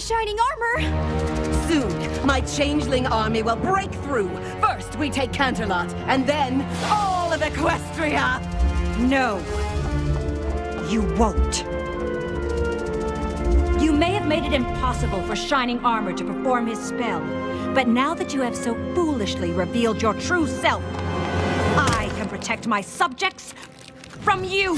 shining armor! Soon, my changeling army will break through. First, we take Canterlot, and then all of Equestria! No. You won't. You may have made it impossible for Shining Armor to perform his spell, but now that you have so foolishly revealed your true self, I can protect my subjects from you!